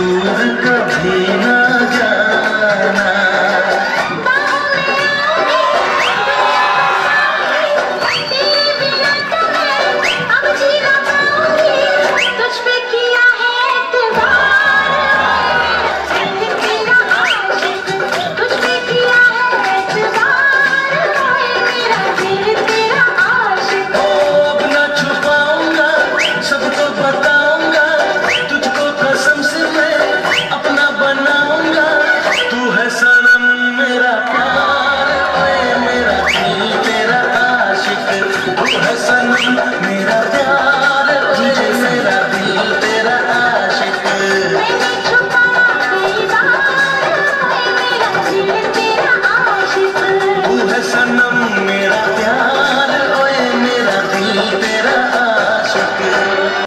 you. 我想要